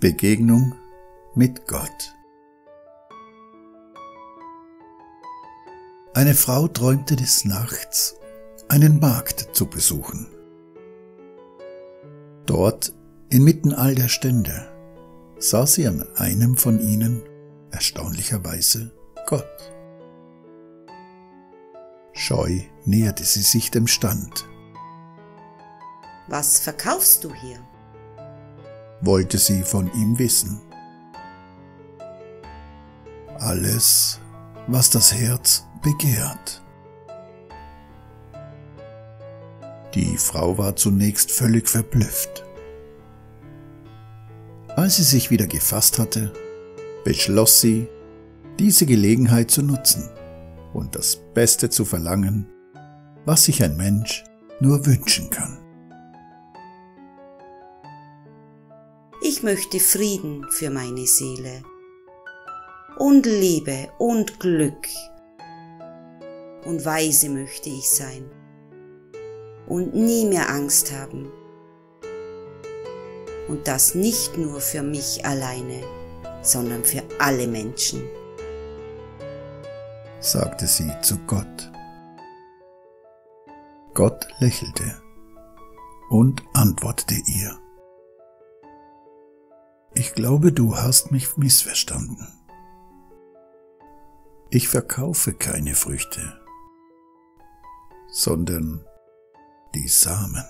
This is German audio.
Begegnung mit Gott. Eine Frau träumte des Nachts, einen Markt zu besuchen. Dort, inmitten all der Stände, sah sie an einem von ihnen, erstaunlicherweise, Gott. Scheu näherte sie sich dem Stand. Was verkaufst du hier? Wollte sie von ihm wissen. Alles, was das Herz begehrt. Die Frau war zunächst völlig verblüfft. Als sie sich wieder gefasst hatte, beschloss sie, diese Gelegenheit zu nutzen und das Beste zu verlangen, was sich ein Mensch nur wünschen kann. Ich möchte Frieden für meine Seele und Liebe und Glück. Und weise möchte ich sein und nie mehr Angst haben. Und das nicht nur für mich alleine, sondern für alle Menschen, sagte sie zu Gott. Gott lächelte und antwortete ihr. Ich glaube, du hast mich missverstanden. Ich verkaufe keine Früchte, sondern die Samen.